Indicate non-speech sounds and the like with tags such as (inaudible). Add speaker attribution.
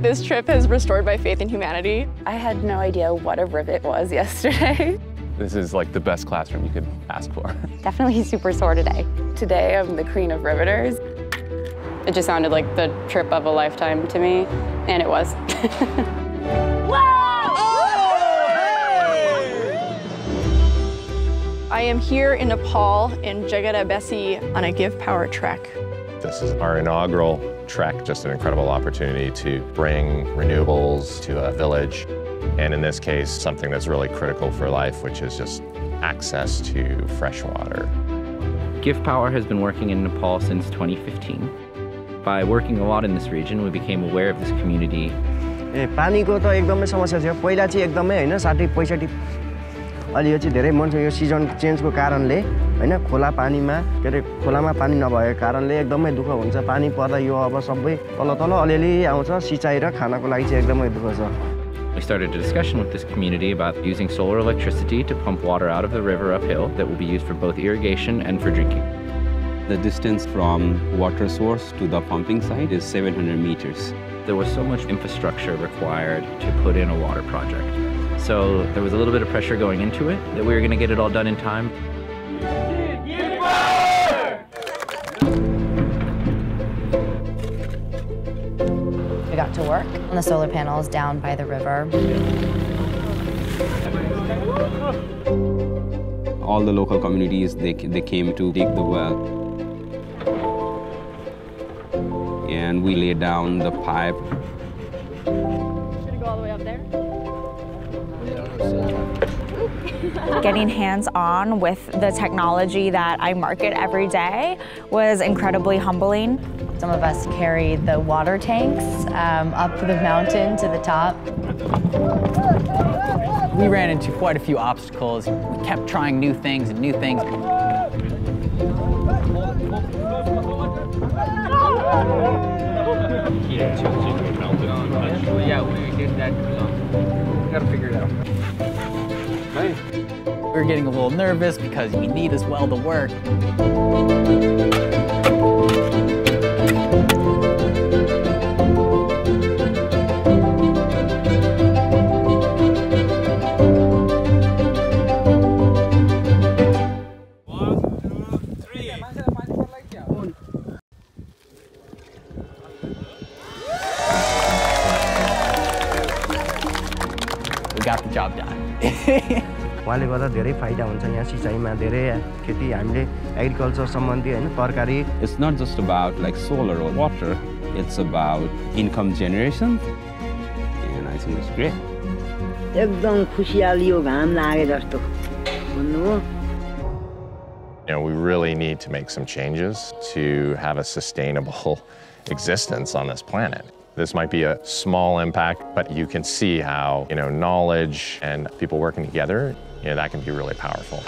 Speaker 1: this trip has restored my faith in humanity.
Speaker 2: I had no idea what a rivet was (laughs) yesterday.
Speaker 3: This is like the best classroom you could ask for. (laughs)
Speaker 4: Definitely super sore today.
Speaker 2: Today I'm the queen of riveters.
Speaker 4: It just sounded like the trip of a lifetime to me, and it was. (laughs)
Speaker 1: Oh, I am here in Nepal in Jhagarebesi on a GivePower trek.
Speaker 3: This is our inaugural trek, just an incredible opportunity to bring renewables to a village. And in this case, something that's really critical for life, which is just access to fresh water.
Speaker 5: Give Power has been working in Nepal since 2015. By working a lot in this region, we became aware of this community.
Speaker 6: ए पानीको त एकदमै समस्या थियो पहिला चाहिँ एकदमै होइन साठी पैँसठी अहिले यो चाहिँ धेरै मान्छे यो सिजन चेन्जको कारणले होइन खोला पानीमा के अरे खोलामा पानी नभएको कारणले एकदमै दुःख हुन्छ पानी पर्दा यो अब सबै तल तल अलिअलि आउँछ सिँचाइ र खानको लागि चाहिँ एकदमै दुःख छ
Speaker 5: We started a discussion with this community about using solar electricity to pump water out of the river uphill that will be used for both irrigation and for drinking.
Speaker 7: The distance from water source to the pumping site is 700 meters.
Speaker 5: There was so much infrastructure required to put in a water project. So there was a little bit of pressure going into it that we were going to get it all done in time.
Speaker 8: Got to work on the solar panels down by the river.
Speaker 7: All the local communities, they, they came to dig the well. And we laid down the pipe.
Speaker 1: Should go all the way up there?
Speaker 9: Getting hands on with the technology that I market every day was incredibly humbling.
Speaker 8: Some of us carried the water tanks um, up the mountain to the top.
Speaker 10: We ran into quite a few obstacles. We kept trying new things and new things.
Speaker 11: Yeah, we did that. We gotta figure it out.
Speaker 10: We were getting a little nervous because we need as well to work. got the job done.
Speaker 6: उहाँले गर्दा धेरै फाइदा हुन्छ यहाँ सिँचाइमा धेरै खेती हामीले agriculture सम्बन्धी होइन तरकारी
Speaker 7: It's not just about like solar or water, it's about income generation. And I think it's great.
Speaker 12: एकदम खुसियाली यो घाम लागे जस्तो भन्नुभयो
Speaker 3: You know, we really need to make some changes to have a sustainable (laughs) existence on this planet. This might be a small impact, but you can see how, you know, knowledge and people working together, you know, that can be really powerful.